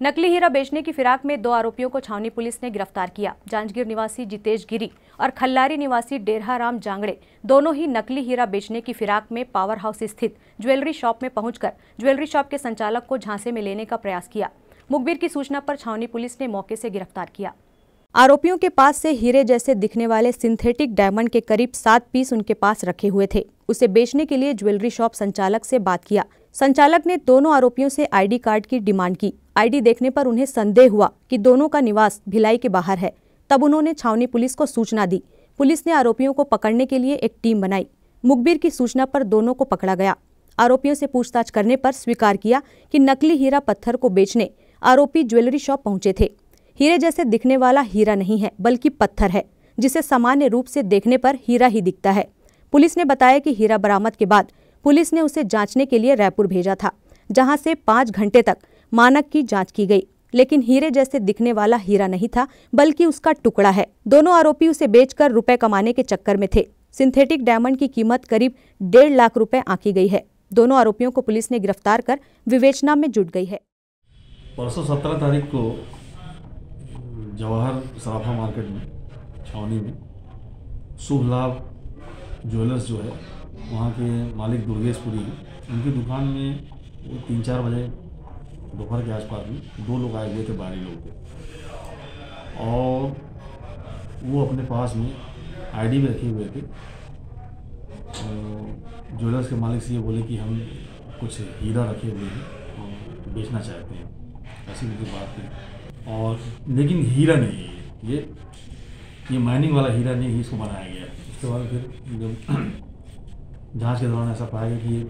नकली हीरा बेचने की फिराक में दो आरोपियों को छावनी पुलिस ने गिरफ़्तार किया। जांजगीर निवासी जितेश गिरी और खल्लारी निवासी डेरहाराम जांगड़े दोनों ही नकली हीरा बेचने की फिराक में पावर हाउस स्थित ज्वेलरी शॉप में पहुंचकर ज्वेलरी शॉप के संचालक को झांसे में लेने का प्रयास किया। मुखबिर की सूचना पर छावनी पुलिस ने मौके से गिरफ़्तार किया। आरोपियों के पास से हीरे जैसे दिखने वाले सिंथेटिक डायमंड के करीब सात पीस उनके पास रखे हुए थे। उसे बेचने के लिए ज्वेलरी शॉप संचालक से बात किया। संचालक ने दोनों आरोपियों से आईडी कार्ड की डिमांड की। आईडी देखने पर उन्हें संदेह हुआ कि दोनों का निवास भिलाई के बाहर है। तब उन्होंने छावनी पुलिस को सूचना दी। पुलिस ने आरोपियों को पकड़ने के लिए एक टीम बनाई। मुखबिर की सूचना पर दोनों को पकड़ा गया। आरोपियों से पूछताछ करने पर स्वीकार किया कि नकली हीरा पत्थर को बेचने आरोपी ज्वेलरी शॉप पहुँचे थे। हीरे जैसे दिखने वाला हीरा नहीं है, बल्कि पत्थर है, जिसे सामान्य रूप से देखने पर हीरा ही दिखता है। पुलिस ने बताया कि हीरा बरामद के बाद पुलिस ने उसे जांचने के लिए रायपुर भेजा था, जहाँ से पाँच घंटे तक मानक की जाँच की गई। लेकिन हीरे जैसे दिखने वाला हीरा नहीं था, बल्कि उसका टुकड़ा है। दोनों आरोपी उसे बेचकर रुपए कमाने के चक्कर में थे। सिंथेटिक डायमंड की कीमत करीब डेढ़ लाख रुपए आंकी गई है। दोनों आरोपियों को पुलिस ने गिरफ़्तार कर विवेचना में जुट गई है। परसों सत्रह तारीख को जवाहर सराफा मार्केट में, छावनी में शुभ लाभ ज्वेलर्स जो है, वहाँ के मालिक दुर्गेशपुरी उनकी दुकान में तीन चार बजे दोपहर के आसपास में दो लोग आए हुए थे बाहरी लोग थे और वो अपने पास में आईडी भी रखे हुए थे। ज्वेलर्स के मालिक से ये बोले कि हम कुछ हीरा रखे हुए हैं और बेचना चाहते हैं। ऐसी उनकी बात थी। और लेकिन हीरा नहीं है ये। ये माइनिंग वाला हीरा नहीं है इसको बनाया गया। उसके बाद फिर जब जाँच के दौरान ऐसा पाया गया कि ये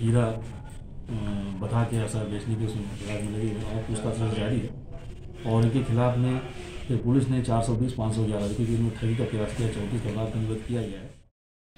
हीरा बता के ऐसा बेचने की उसमें फ़िलहाल और पूछताछ जारी है और इनके खिलाफ में फिर पुलिस ने चार सौ बीस, पाँच सौ ग्यारह ठगी का प्रयास किया चौंतीस का अनुरोध किया गया है।